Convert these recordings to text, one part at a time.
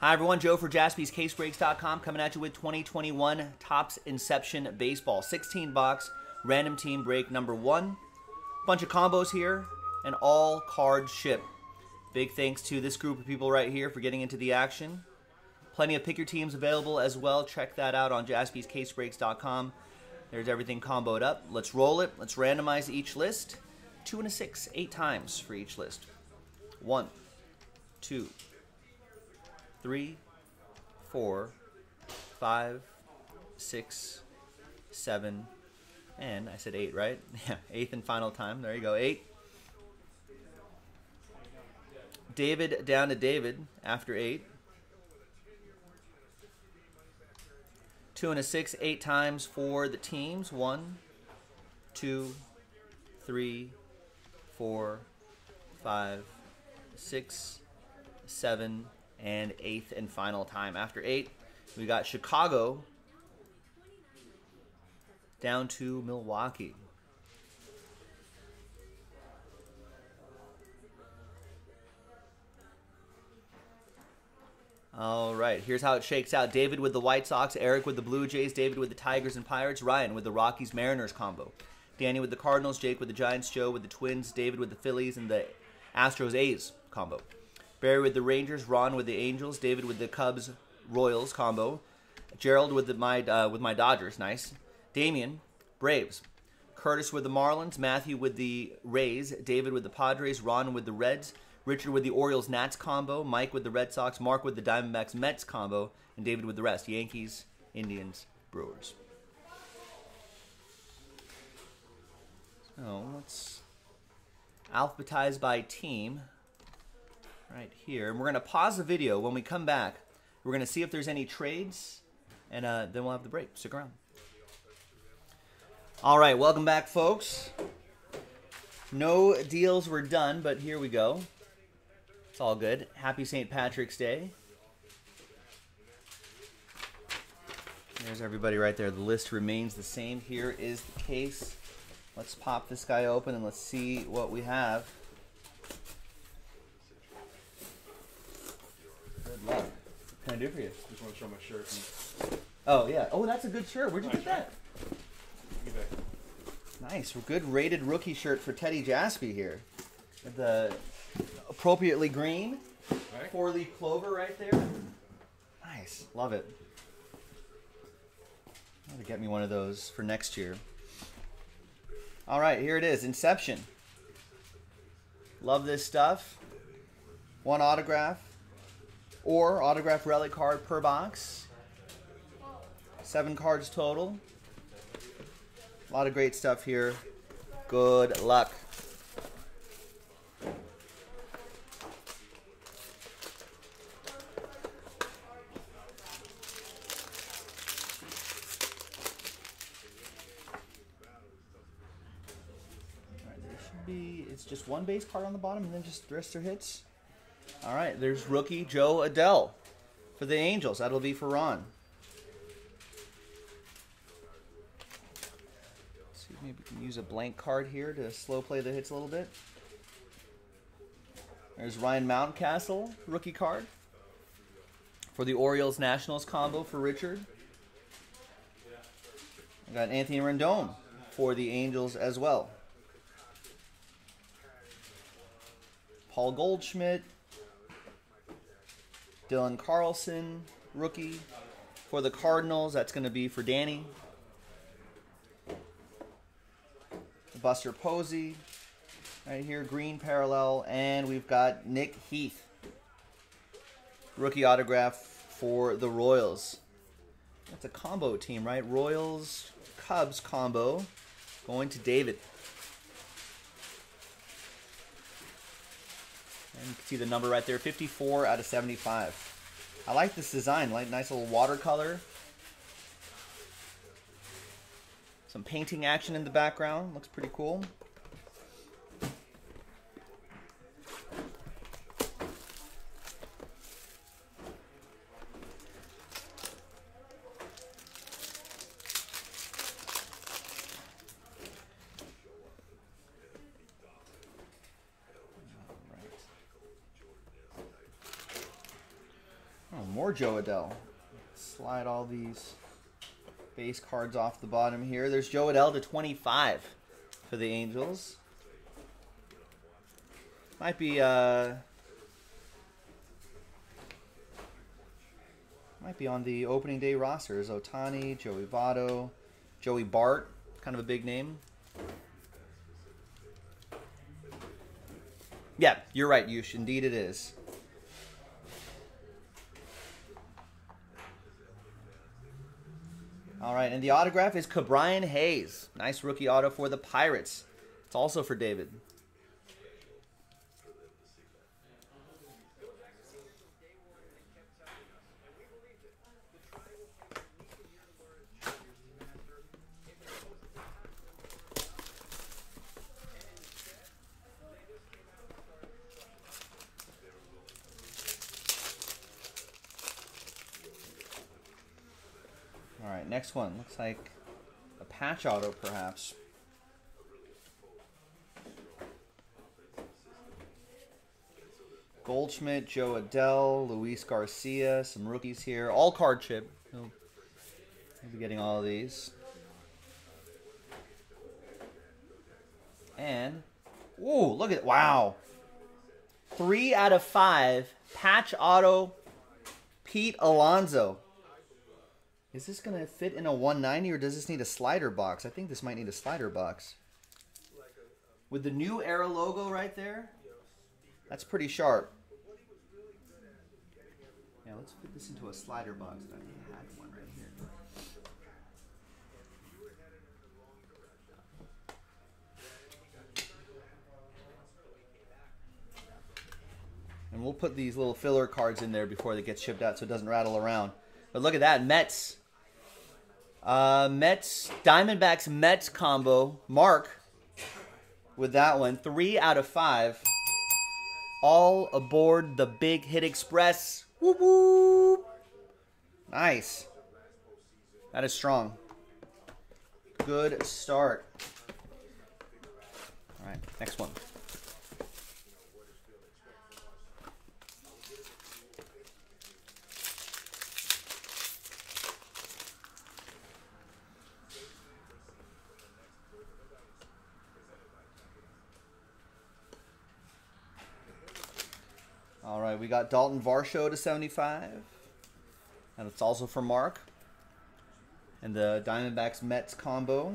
Hi, everyone. Joe for jaspyscasebreaks.com coming at you with 2021 Topps Inception Baseball. 16 box, random team break number one. Bunch of combos here, and all cards ship. Big thanks to this group of people right here for getting into the action. Plenty of pick your teams available as well. Check that out on jaspyscasebreaks.com. There's everything comboed up. Let's roll it. Let's randomize each list. Two and a six, eight times for each list. One, two, three, four, five, six, seven, and I said eight, right? Yeah, eighth and final time. There you go, eight. David down to David after eight. Two and a six, eight times for the teams. One, two, three, four, five, six, seven, and eighth and final time. After eight, we got Chicago down to Milwaukee. All right, here's how it shakes out. David with the White Sox, Eric with the Blue Jays, David with the Tigers and Pirates, Ryan with the Rockies Mariners combo, Danny with the Cardinals, Jake with the Giants, Joe with the Twins, David with the Phillies, and the Astros A's combo. Barry with the Rangers, Ron with the Angels, David with the Cubs Royals combo, Gerald with the, my uh, with my Dodgers, nice. Damien, Braves. Curtis with the Marlins, Matthew with the Rays, David with the Padres, Ron with the Reds, Richard with the Orioles Nats combo, Mike with the Red Sox, Mark with the Diamondbacks Mets combo, and David with the rest Yankees, Indians, Brewers. So let's alphabetize by team right here. And we're going to pause the video. When we come back, we're going to see if there's any trades, and uh, then we'll have the break. Stick around. All right, welcome back, folks. No deals were done, but here we go. It's all good. Happy St. Patrick's Day. There's everybody right there. The list remains the same. Here is the case. Let's pop this guy open and let's see what we have. Good luck. What can I do for you? Just want to show my shirt. Oh, yeah. Oh, that's a good shirt. Where'd you get that? Nice. Good rated rookie shirt for Teddy Jaspi here. The appropriately green Right? four leaf clover right there. Nice. Love it. Gotta get me one of those for next year. All right, here it is Inception. Love this stuff. One autograph or autograph relic card per box. Seven cards total. A lot of great stuff here. Good luck. Be. It's just one base card on the bottom, and then just the rest are hits. All right, there's rookie Jo Adell for the Angels. That'll be for Ron. See if maybe we can use a blank card here to slow play the hits a little bit. There's Ryan Mountcastle, rookie card. For the Orioles Nationals combo for Richard. I got Anthony Rendon for the Angels as well. Paul Goldschmidt. Dylan Carlson, rookie. For the Cardinals, that's going to be for Danny. Buster Posey, right here, green parallel, and we've got Nick Heath, rookie autograph for the Royals. That's a combo team, right? Royals Cubs combo going to David. You can see the number right there, 54 out of 75. I like this design, like nice little watercolor. Some painting action in the background, looks pretty cool. More Jo Adell. Slide all these base cards off the bottom here. There's Jo Adell to 25 for the Angels. Might be uh might be on the opening day roster. Is Ohtani, Joey Votto, Joey Bart, kind of a big name. Yeah, you're right, Yush. Indeed, it is. All right, and the autograph is Ke'Bryan Hayes. Nice rookie auto for the Pirates. It's also for David. All right, next one. Looks like a patch auto, perhaps. Goldschmidt, Jo Adell, Luis Garcia, some rookies here. All card chip. He'll be getting all of these. And, ooh, look at, wow. Three out of five. Patch auto, Pete Alonso. Is this going to fit in a 190 or does this need a slider box? I think this might need a slider box. With the new Era logo right there, that's pretty sharp. Yeah, let's put this into a slider box. I had one right here. And we'll put these little filler cards in there before they get shipped out so it doesn't rattle around. But look at that, Mets. Uh, Mets, Diamondbacks, Mets combo. Mark with that one. Three out of five. All aboard the Big Hit Express. Whoop. Nice. That is strong. Good start. All right, next one. We got Dalton Varsho to 75. And it's also for Mark. And the Diamondbacks Mets combo.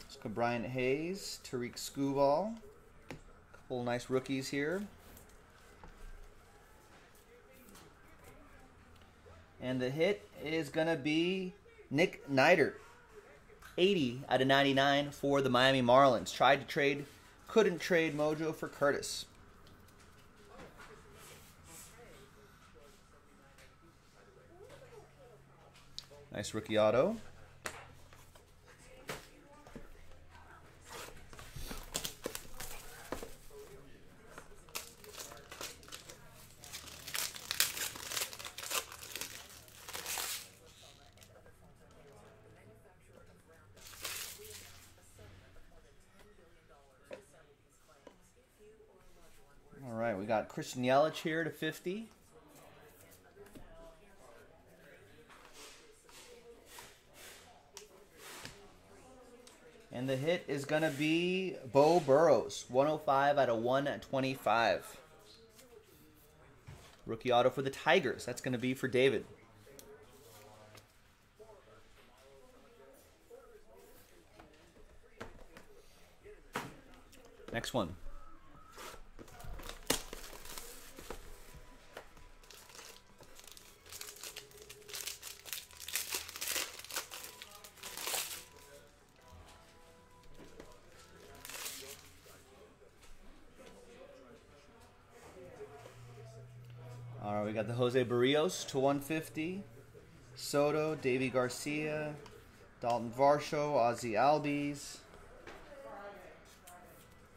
It's Brian Hayes, Tarik Skubal. Couple nice rookies here. And the hit is going to be Nick Neidert. 80 out of 99 for the Miami Marlins. Tried to trade, couldn't trade Mojo for Curtis. Nice rookie auto. All right, we got Christian Yelich here to 50. The hit is going to be Beau Burrows, 105 out of 125. Rookie auto for the Tigers. That's going to be for David. Next one. All right, we got the Jose Berrios to 150. Soto, Deivi Garcia, Dalton Varsho, Ozzie Albies.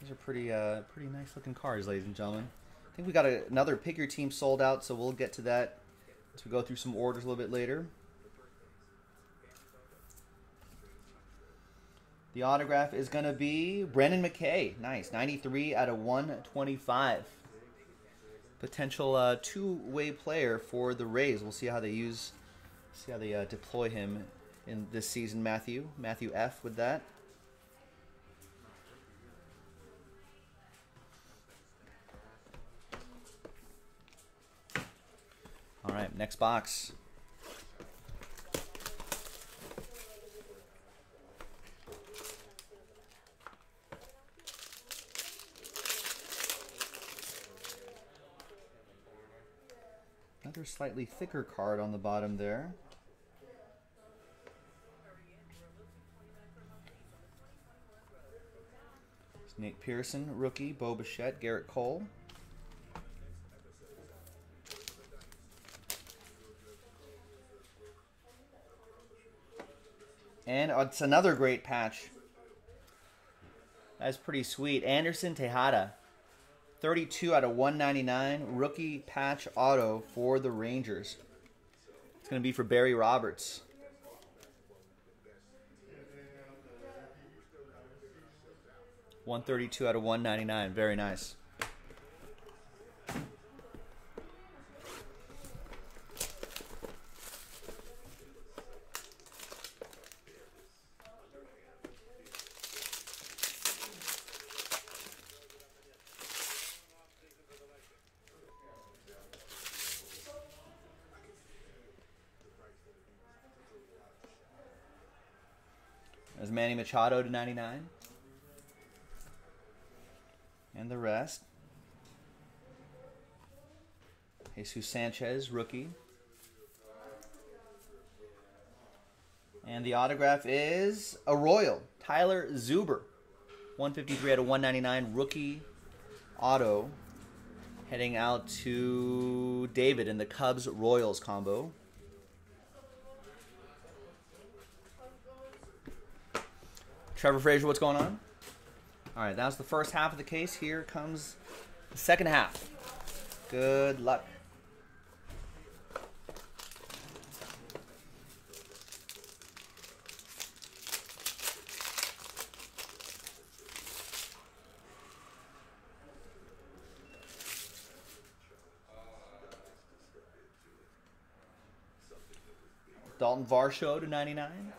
These are pretty, uh, pretty nice looking cards, ladies and gentlemen. I think we got a, another pick your team sold out, so we'll get to that as we go through some orders a little bit later. The autograph is going to be Brendan McKay. Nice. 93 out of 125. Potential uh, two-way player for the Rays. We'll see how they use, see how they uh, deploy him in this season. Matthew, Matthew F. with that. All right, next box. Another slightly thicker card on the bottom there. It's Nate Pearson, rookie, Bo Bichette, Gerrit Cole. And uh, it's another great patch. That's pretty sweet. Anderson Tejeda. 32 out of 199. Rookie patch auto for the Rangers. It's going to be for Barry Roberts. One thirty-two out of one ninety-nine. Very nice. There's Manny Machado to 99. And the rest. Jesus Sanchez, rookie. And the autograph is a Royal, Tyler Zuber. 153 out of 199, rookie auto. Heading out to David in the Cubs Royals combo. Trevor Frazier, what's going on? All right, that was the first half of the case. Here comes the second half. Good luck. Dalton Varsho to 99.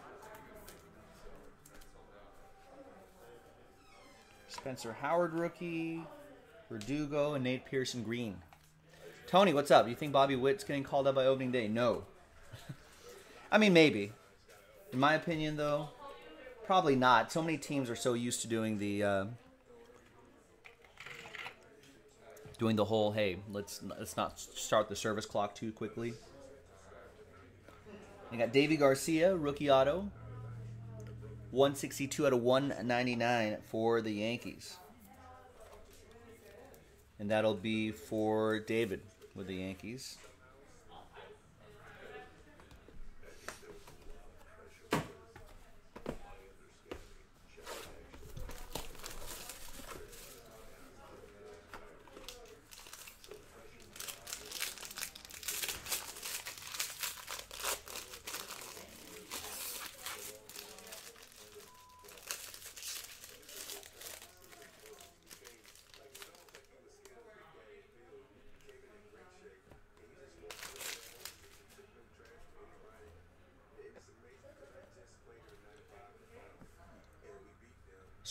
Spencer Howard rookie, Verdugo, and Nate Pearson green. Tony, what's up? You think Bobby Witt's getting called up by opening day? No. I mean, maybe. In my opinion, though, probably not. So many teams are so used to doing the uh, doing the whole hey, let's let's not start the service clock too quickly. You got Deivi Garcia, rookie auto. 162 out of 199 for the Yankees. And that'll be for David with the Yankees.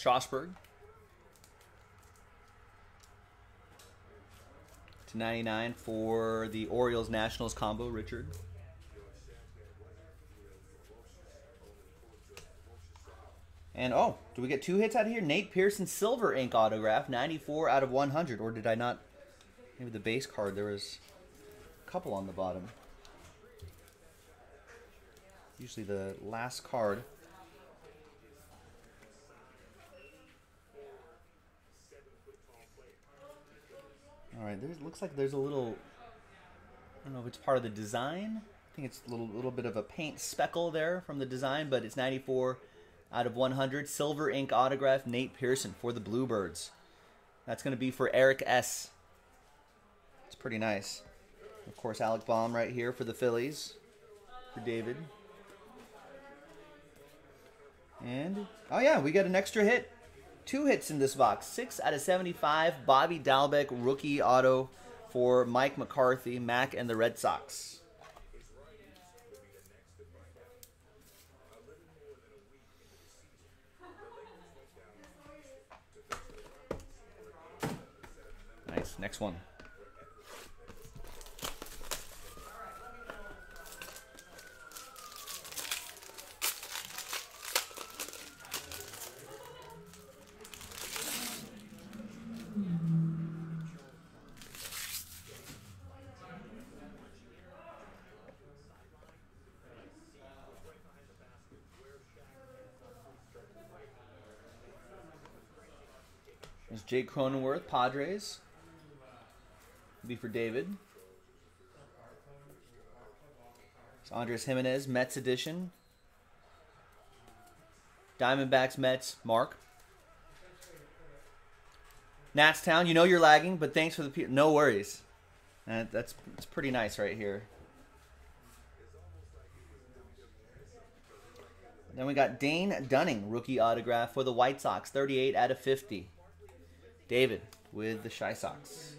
Strasburg. To 99 for the Orioles Nationals combo, Richard. And oh, do we get two hits out of here? Nate Pearson silver ink autograph, 94 out of 100. Or did I not? Maybe the base card, there was a couple on the bottom. Usually the last card. All right, there looks like there's a little. I don't know if it's part of the design. I think it's a little little bit of a paint speckle there from the design, but it's 94 out of 100. Silver ink autograph, Nate Pearson for the Bluebirds. That's going to be for Eric S. It's pretty nice. Of course, Alec Bohm right here for the Phillies, for David. And, oh yeah, we got an extra hit. Two hits in this box. Six out of 75. Bobby Dalbec, rookie auto for Mike McCarthy, Mac, and the Red Sox. Nice. Next one. Jake Cronenworth, Padres. Be for David. It's Andres Gimenez, Mets edition. Diamondbacks, Mets, Mark. Natstown, you know you're lagging, but thanks for the no worries. And that's it's pretty nice right here. Then we got Dane Dunning, rookie autograph for the White Sox, 38 out of 50. David with the Shy Sox.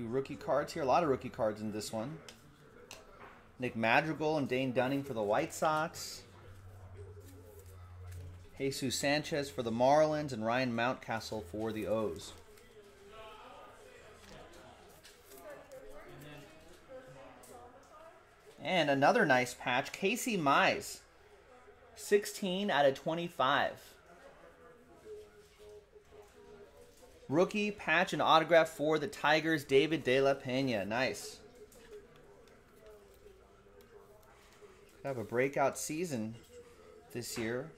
Few rookie cards here. A lot of rookie cards in this one. Nick Madrigal and Dane Dunning for the White Sox. Jesus Sanchez for the Marlins and Ryan Mountcastle for the O's. And another nice patch, Casey Mize. 16 out of 25. Rookie patch and autograph for the Tigers, David De La Pena. Nice. Have a breakout season this year.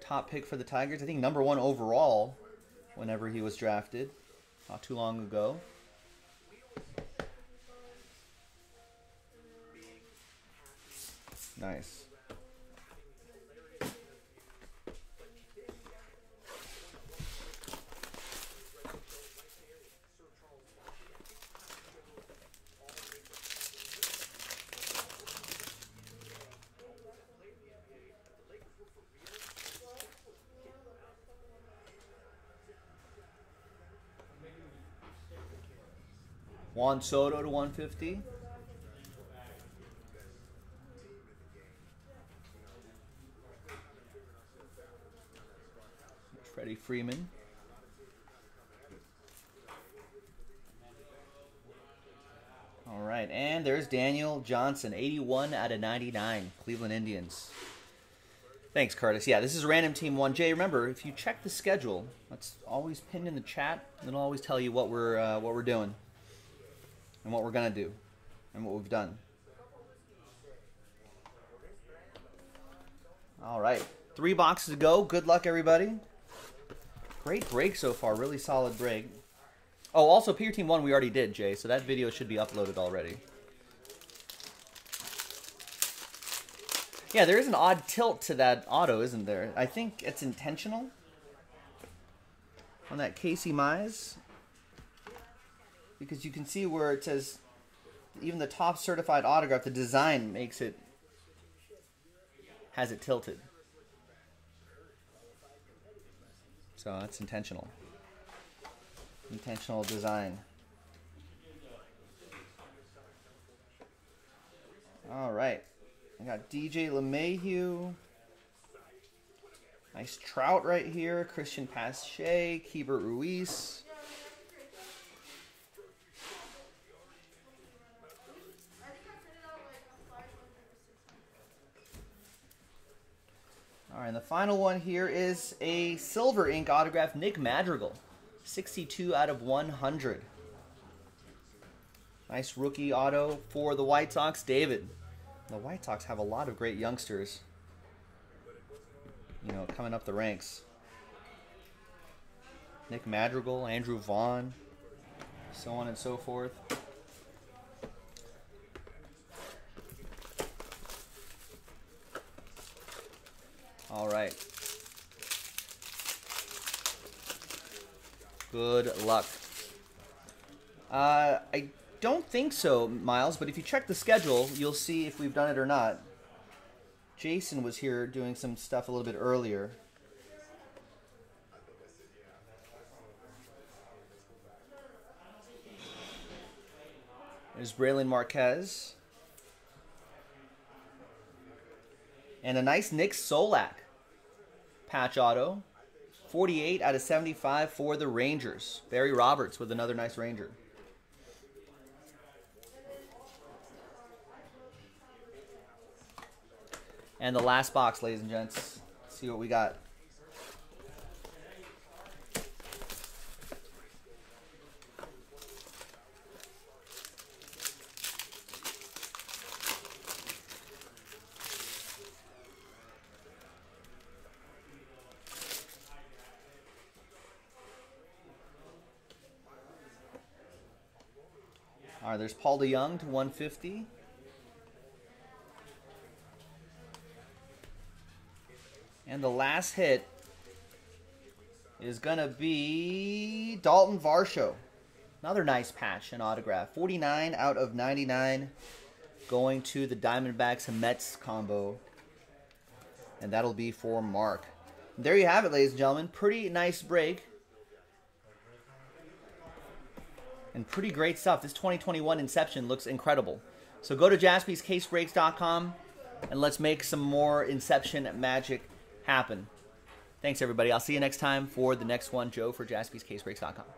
Top pick for the Tigers. I think number one overall whenever he was drafted. Not too long ago. Nice. Juan Soto to 150. Freddie Freeman. All right, and there's Daniel Johnson, 81 out of 99, Cleveland Indians. Thanks, Curtis. Yeah, this is random team one. Jay, remember if you check the schedule, that's always pinned in the chat. And it'll always tell you what we're uh, what we're doing and what we're gonna do and what we've done. All right, three boxes to go. Good luck, everybody. Great break so far. Really solid break. Oh, also, Peer Team 1 we already did, Jay, so that video should be uploaded already. Yeah, there is an odd tilt to that auto, isn't there? I think it's intentional. On that Casey Mize. Because you can see where it says, even the top certified autograph, the design makes it, has it tilted. So that's intentional. Intentional design. All right. I got DJ LeMahieu. Nice Trout right here. Cristian Pache, Keibert Ruiz. Right, and the final one here is a silver ink autograph, Nick Madrigal. 62 out of 100. Nice rookie auto for the White Sox, David. The White Sox have a lot of great youngsters. you know, coming up the ranks. Nick Madrigal, Andrew Vaughn, so on and so forth. All right. Good luck. Uh, I don't think so, Miles, but if you check the schedule, you'll see if we've done it or not. Jason was here doing some stuff a little bit earlier. There's Brailyn Marquez. And a nice Nick Solak patch auto. 48 out of 75 for the Rangers. Barry Roberts with another nice Ranger. And the last box, ladies and gents. Let's see what we got. There's Paul DeJong to 150. And the last hit is going to be Dalton Varsho. Another nice patch and autograph. 49 out of 99 going to the Diamondbacks and Mets combo. And that'll be for Mark. There you have it, ladies and gentlemen. Pretty nice break. And pretty great stuff. This 2021 Inception looks incredible. So go to jaspyscasebreaks.com and let's make some more Inception magic happen. Thanks, everybody. I'll see you next time for the next one. Joe for jaspyscasebreaks.com.